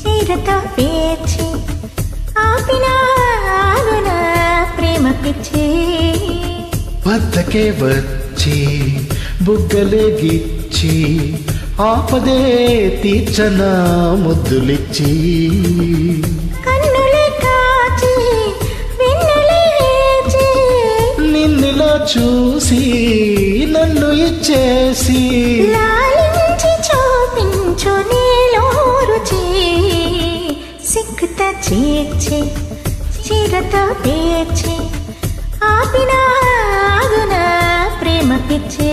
చీరతో పేర్చి ఆపిన ఆగున ప్రేమ పిచ్చి వద్దకే వచ్చి బుగ్గలే గిచ్చి ఆపదే తీర్చన ముద్దులిచ్చి. కన్నులే కాచి వెన్నెలే వేచి. నిన్నులా చూసి నన్ను ఇచ్చేసి చీర్చి చీరతో పేర్చి ఆపిన ఆగున ప్రేమ పిచ్చే.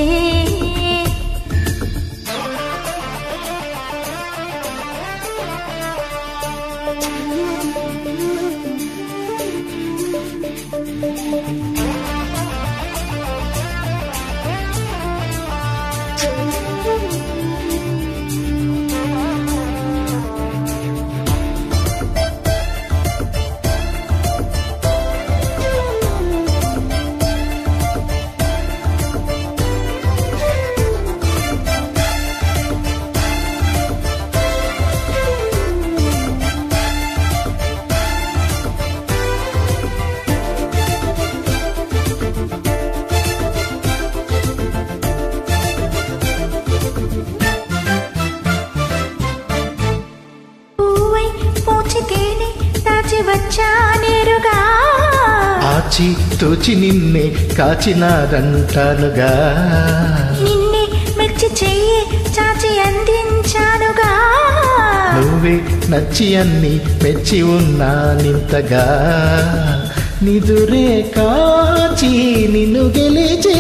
ఆచి తోచి నిన్నే కాచినారంటానుగా. నిన్నే మెచ్చి చెయ్యి చాచి అందించానుగా. నువ్వే నచ్చి అన్ని మెచ్చి ఉన్నానింతగా నిదురే కాచి నిన్ను గెలిచి.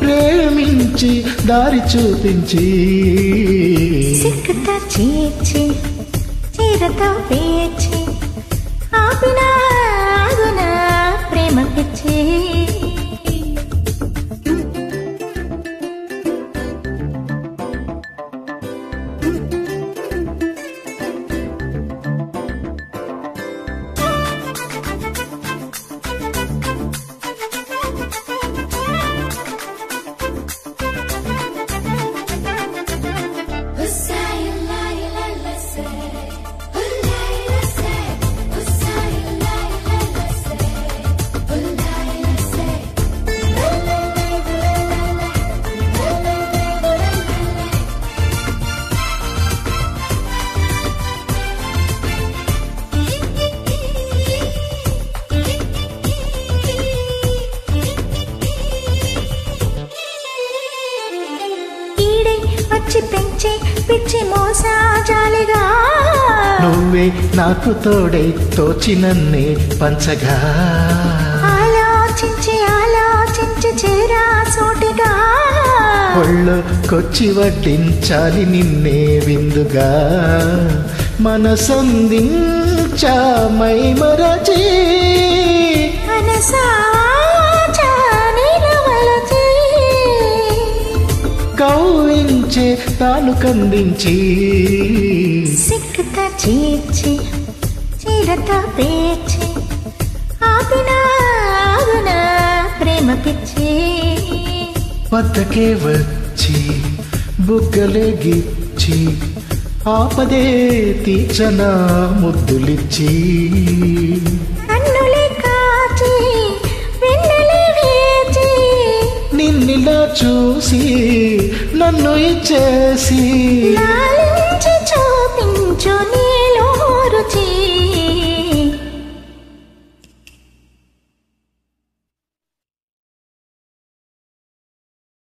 ప్రేమించి దారి చూపించి. సిక్కుత చీచి చీరతో పేచి ఆపిన ఆగున ప్రేమ పిచ్చి వచ్చి పెంచే పిచ్చి మోసా జాలిగా. నువ్వే నాకు తోడై తోచి నన్నే పంచగా. ఆలోచించి ఆలోచించి చేరా సోటిగా. ఒళ్ళొకొచ్చి వడ్డించాలి నిన్నే విందుగా. మనసందించామై మరచి మనసాచా కౌవించే తాను కందించి. సిక్కుత చీర్చి చీరతో పేర్చి ఆపిన ఆగున ప్రేమ పిచ్చి. వద్దకే వచ్చి బుగ్గలే గిచ్చి ఆపదే తీర్చన ముద్దులిచ్చి. నిన్నిలా చూసి నన్ను ఇచ్చేసి లాల